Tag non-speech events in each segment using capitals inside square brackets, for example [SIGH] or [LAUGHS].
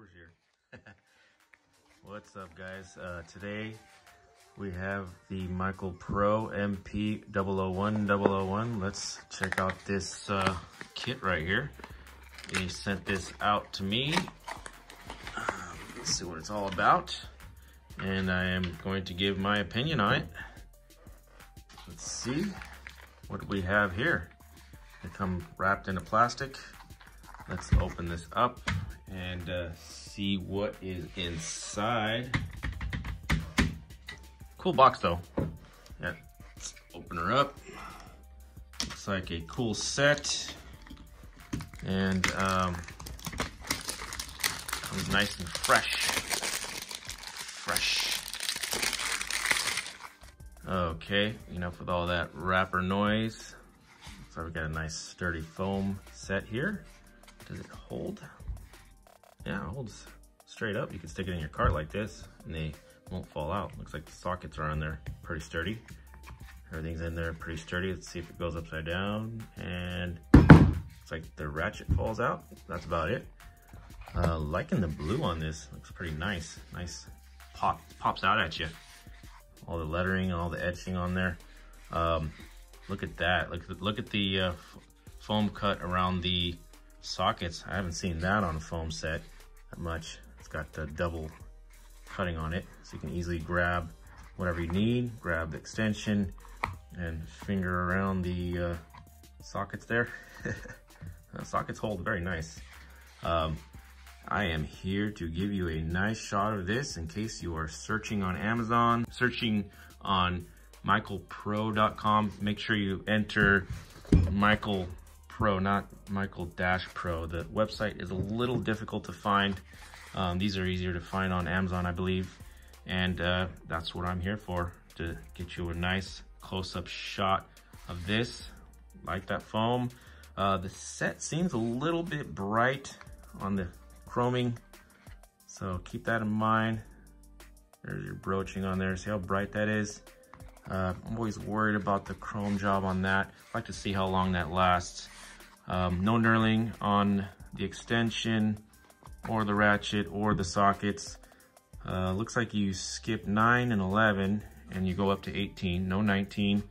[LAUGHS] What's up guys? Uh, today we have the Michael Pro MP 001 Let's check out this uh, kit right here. They sent this out to me. Let's see what it's all about. And I am going to give my opinion on it. Let's see what we have here. They come wrapped in a plastic. Let's open this up and uh, see what is inside. Cool box though. Yeah, let's open her up. Looks like a cool set. And um, comes nice and fresh. Fresh. Okay, enough with all that wrapper noise. So we got a nice sturdy foam set here. Does it hold? Yeah, it holds straight up. You can stick it in your cart like this and they won't fall out. Looks like the sockets are on there pretty sturdy. Everything's in there pretty sturdy. Let's see if it goes upside down and it's like the ratchet falls out. That's about it. Uh, liking the blue on this. Looks pretty nice. Nice pop, pops out at you. All the lettering, all the etching on there. Um, Look at that. Look, look at the uh, foam cut around the sockets. I haven't seen that on a foam set that much. It's got the double cutting on it, so you can easily grab whatever you need, grab the extension, and finger around the uh, sockets there. [LAUGHS] the sockets hold very nice. Um, I am here to give you a nice shot of this in case you are searching on Amazon, searching on michaelpro.com. Make sure you enter Michael Pro, not Michael Dash Pro. The website is a little difficult to find. Um, these are easier to find on Amazon, I believe. And uh, that's what I'm here for, to get you a nice close-up shot of this, like that foam. Uh, the set seems a little bit bright on the chroming, so keep that in mind. There's your broaching on there. See how bright that is? Uh, I'm always worried about the chrome job on that. I like to see how long that lasts. Um, no knurling on the extension or the ratchet or the sockets. Uh, looks like you skip 9 and 11 and you go up to 18, no 19.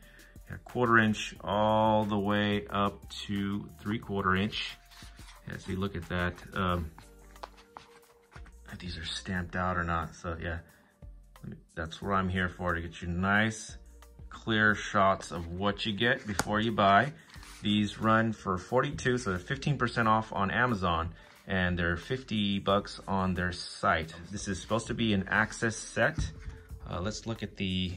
A quarter inch all the way up to three quarter inch. Yeah, see, look at that. Um, if these are stamped out or not. So yeah, that's what I'm here for, to get you nice, clear shots of what you get before you buy. These run for 42, so they're 15% off on Amazon, and they're 50 bucks on their site. This is supposed to be an access set. Uh, let's look at the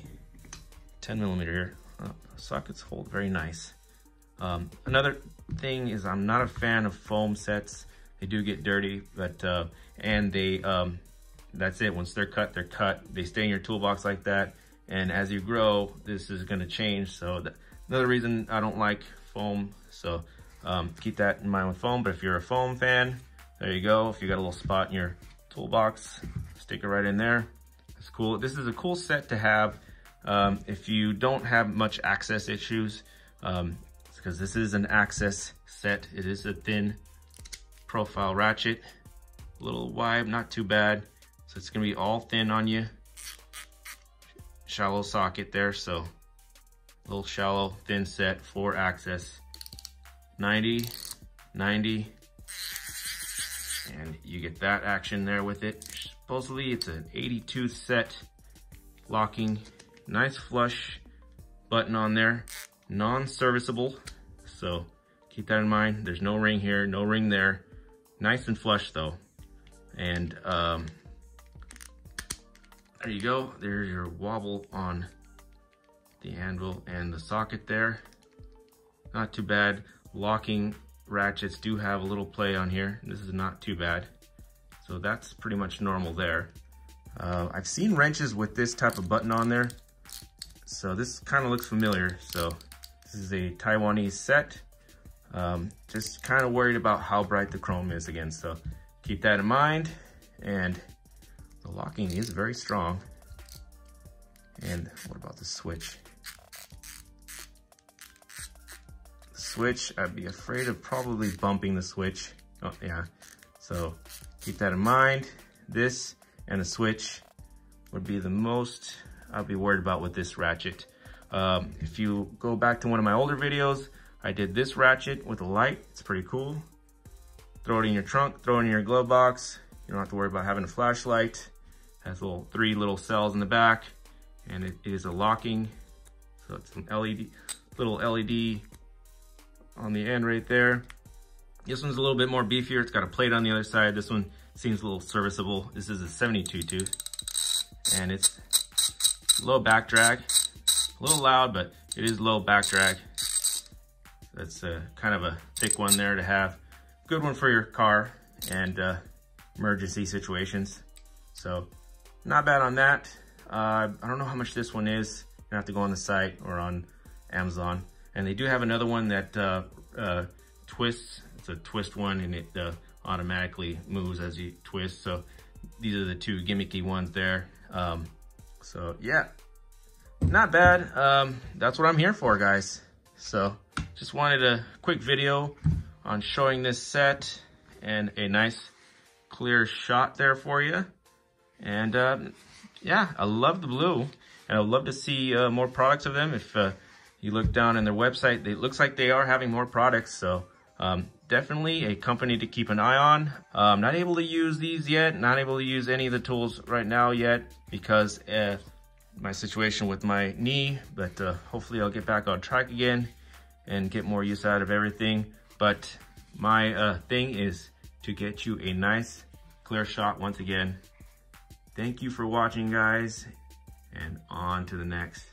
10 millimeter here. Oh, sockets hold very nice. Um, another thing is I'm not a fan of foam sets. They do get dirty, but uh, and they um, that's it. Once they're cut, they're cut. They stay in your toolbox like that. And as you grow, this is gonna change. So another reason I don't like foam. So um, keep that in mind with foam. But if you're a foam fan, there you go. If you got a little spot in your toolbox, stick it right in there. It's cool. This is a cool set to have um, if you don't have much access issues, um, because this is an access set. It is a thin profile ratchet, a little wide, not too bad. So it's gonna be all thin on you. Shallow socket there, so little shallow, thin set, for access. 90, 90, and you get that action there with it. Supposedly it's an 82 set locking, nice flush button on there, non-serviceable. So keep that in mind. There's no ring here, no ring there. Nice and flush though. And um, there you go. There's your wobble on the anvil and the socket there. Not too bad. Locking ratchets do have a little play on here. This is not too bad. So that's pretty much normal there. Uh, I've seen wrenches with this type of button on there. So this kind of looks familiar. So this is a Taiwanese set. Um, just kind of worried about how bright the chrome is again. So keep that in mind. And the locking is very strong. And what about the switch? The switch, I'd be afraid of probably bumping the switch. Oh, yeah. So keep that in mind. this and a switch would be the most I'd be worried about with this ratchet. Um, if you go back to one of my older videos, I did this ratchet with a light. It's pretty cool. Throw it in your trunk, throw it in your glove box. You don't have to worry about having a flashlight. Has little three little cells in the back and it is a locking. So it's an LED, little LED on the end right there. This one's a little bit more beefier. It's got a plate on the other side. This one seems a little serviceable. This is a 72 tooth and it's low back drag. A little loud, but it is low back drag. That's a, kind of a thick one there to have. Good one for your car and uh, emergency situations. So not bad on that. Uh, I don't know how much this one is. You have to go on the site or on Amazon. And they do have another one that uh, uh, twists. It's a twist one and it uh, automatically moves as you twist. So these are the two gimmicky ones there. Um, so yeah, not bad. Um, that's what I'm here for, guys. So just wanted a quick video on showing this set and a nice clear shot there for you. And uh, yeah, I love the blue and I'd love to see uh, more products of them. If uh, you look down in their website, it looks like they are having more products. So um, definitely a company to keep an eye on. I'm not able to use these yet, not able to use any of the tools right now yet because uh, my situation with my knee, but uh, hopefully I'll get back on track again and get more use out of everything. But my uh, thing is to get you a nice clear shot once again. Thank you for watching, guys, and on to the next.